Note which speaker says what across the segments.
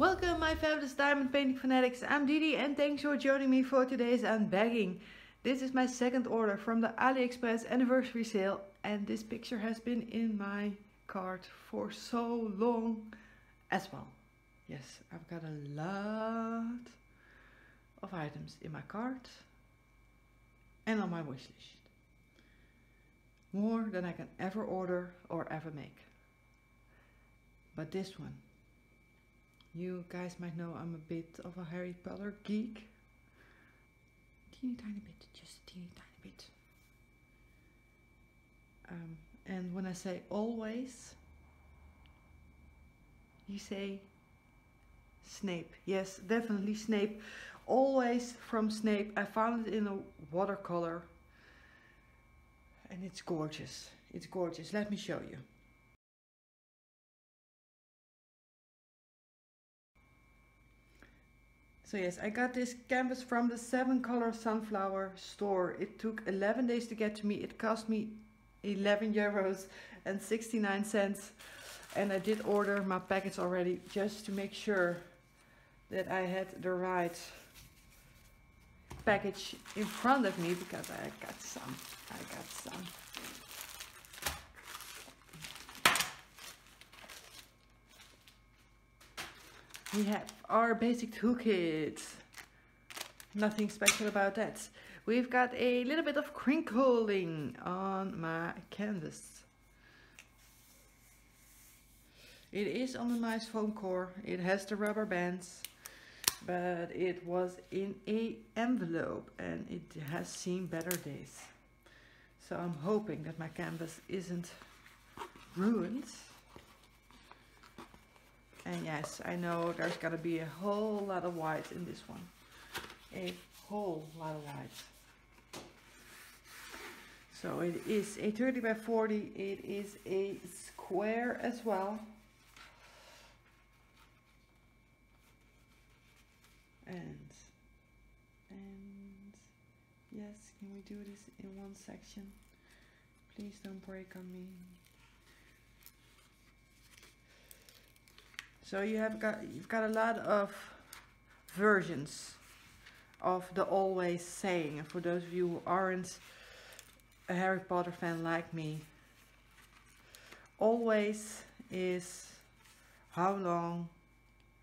Speaker 1: Welcome my fabulous diamond painting fanatics, I'm Didi and thanks for joining me for today's unbagging. This is my second order from the AliExpress anniversary sale and this picture has been in my cart for so long as well. Yes, I've got a lot of items in my cart and on my wish list. More than I can ever order or ever make. But this one, you guys might know I'm a bit of a Harry Potter geek. Teeny tiny bit, just a teeny tiny bit. Um, and when I say always, you say Snape. Yes, definitely Snape. Always from Snape. I found it in a watercolor. And it's gorgeous. It's gorgeous. Let me show you. So yes, I got this canvas from the 7 Color Sunflower store. It took 11 days to get to me. It cost me 11 euros and 69 cents. And I did order my packets already just to make sure that I had the right package in front of me because I got some. I got some. We have our basic toolkit. Nothing special about that. We've got a little bit of crinkling on my canvas. It is on a nice foam core. It has the rubber bands, but it was in a envelope and it has seen better days. So I'm hoping that my canvas isn't ruined. And yes, I know there's gonna be a whole lot of white in this one. A whole lot of white. So it is a 30 by 40. It is a square as well. And, and can we do this in one section? Please don't break on me. So you have got you've got a lot of versions of the always saying. And for those of you who aren't a Harry Potter fan like me, always is how long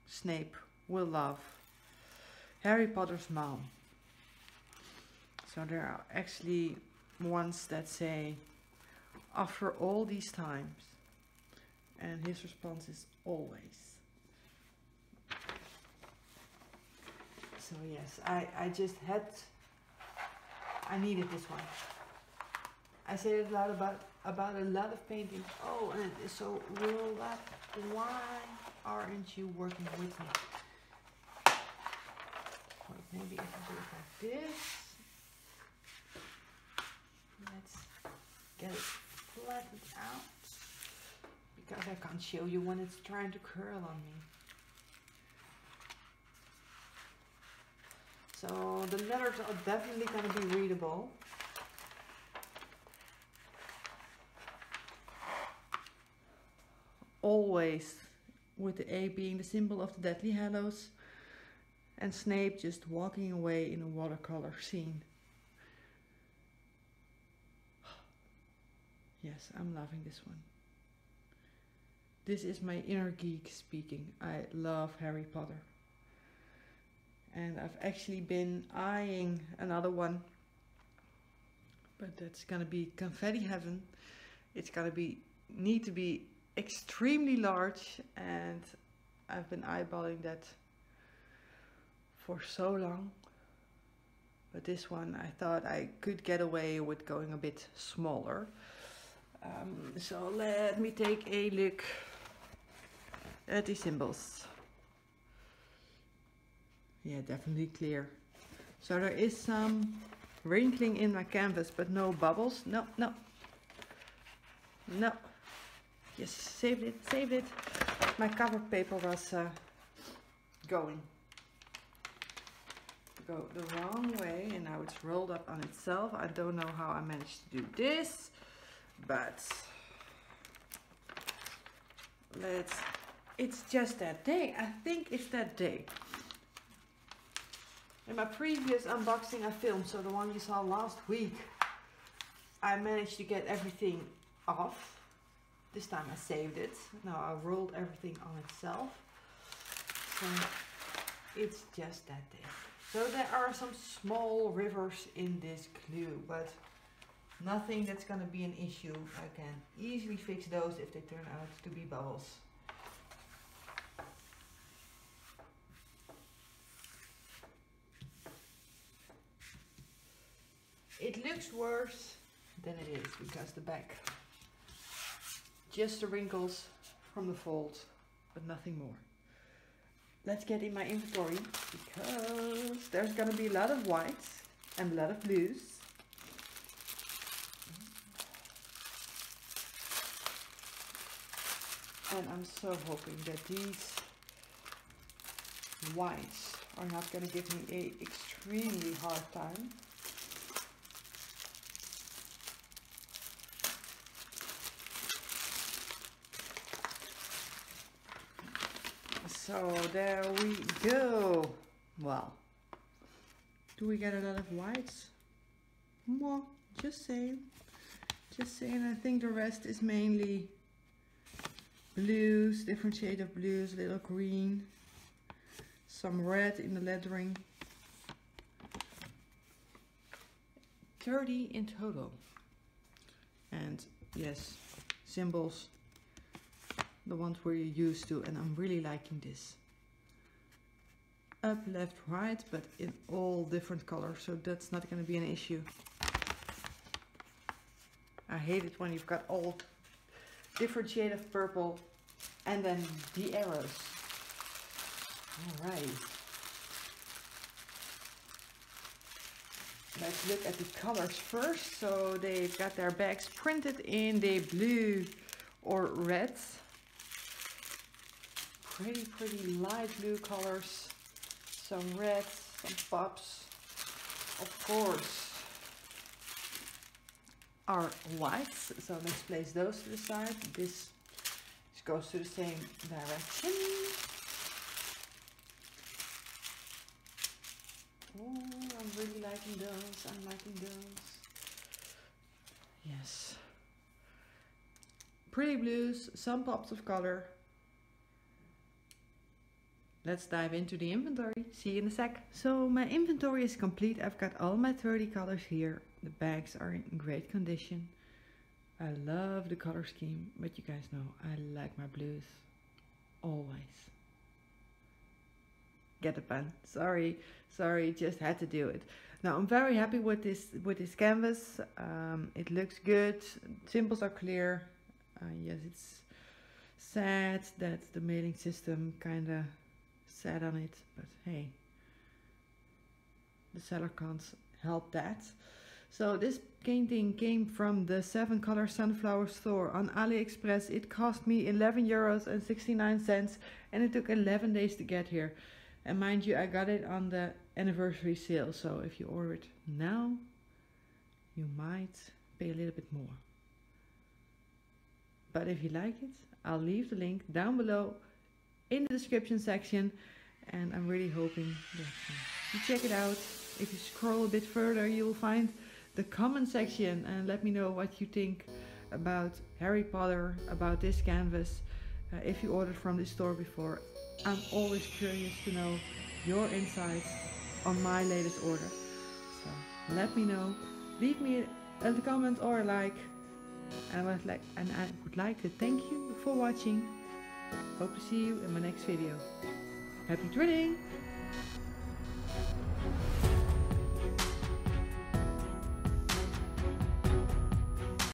Speaker 1: Snape will love Harry Potter's mom. So there are actually ones that say after all these times and his response is always. so yes I, I just had I needed this one. I said a lot about about a lot of paintings. Oh and so will that why aren't you working with me? Wait, maybe I do it like this let's get it flattened out because I can't show you when it's trying to curl on me So the letters are definitely going to be readable. Always with the A being the symbol of the Deathly Hallows and Snape just walking away in a watercolor scene. Yes, I'm loving this one. This is my inner geek speaking. I love Harry Potter. And I've actually been eyeing another one. But that's gonna be confetti heaven. It's gonna be need to be extremely large and I've been eyeballing that for so long. But this one I thought I could get away with going a bit smaller um, so let me take a look at the symbols. Yeah definitely clear. So there is some wrinkling in my canvas but no bubbles. No no. No. Yes saved it saved it. My cover paper was uh, going. Go the wrong way and now it's rolled up on itself. I don't know how I managed to do this but let's it's just that day. I think it's that day. In my previous unboxing I filmed so the one you saw last week I managed to get everything off. This time I saved it. Now I rolled everything on itself. So it's just that day. So there are some small rivers in this glue but Nothing that's going to be an issue. I can easily fix those if they turn out to be bubbles. It looks worse than it is because the back just the wrinkles from the folds but nothing more. Let's get in my inventory because there's gonna be a lot of whites and a lot of blues and I'm so hoping that these whites are not going to give me a extremely hard time. So there we go. Well, do we get a lot of whites? Well, just saying. Just saying, I think the rest is mainly blues, different shade of blues, little green, some red in the lettering. 30 in total. And yes, symbols, the ones we're used to, and I'm really liking this. Up, left, right, but in all different colors, so that's not going to be an issue. I hate it when you've got all different shade of purple and then the arrows. All right. Let's look at the colors first. So they've got their bags printed in the blue or red. Pretty, pretty light blue colors. Some reds, some pops. Of course, are whites. So let's place those to the side. This goes to the same direction. Oh, I'm really liking those. I'm liking those. Yes. Pretty blues, some pops of color. Let's dive into the inventory. See you in a sec. So my inventory is complete. I've got all my 30 colors here. The bags are in great condition. I love the color scheme, but you guys know I like my blues always. Get a pen. Sorry, sorry, just had to do it. Now I'm very happy with this with this canvas. Um, it looks good. Symbols are clear. Uh, yes, it's sad that the mailing system kind of sat on it, but hey, the seller can't help that. So this painting came from the 7 color sunflower store on AliExpress. It cost me 11 euros and 69 cents and it took 11 days to get here. And mind you, I got it on the anniversary sale. So if you order it now, you might pay a little bit more. But if you like it, I'll leave the link down below in the description section. And I'm really hoping that you check it out. If you scroll a bit further, you will find the comment section and let me know what you think about Harry Potter, about this canvas. Uh, if you ordered from this store before, I'm always curious to know your insights on my latest order. So let me know. Leave me a comment or a like. And I would like and I would like to thank you for watching. Hope to see you in my next video. Happy trading!